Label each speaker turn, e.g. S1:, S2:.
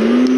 S1: you.